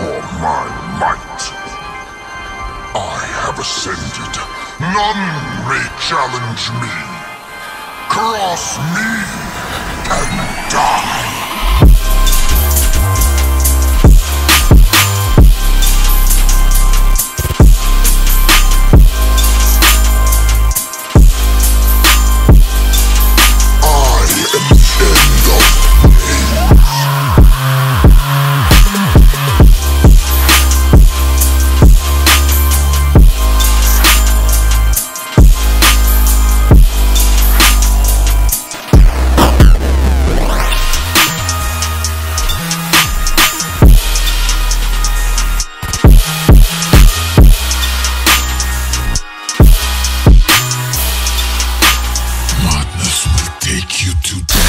before my might. I have ascended. None may challenge me. Cross me and die. you to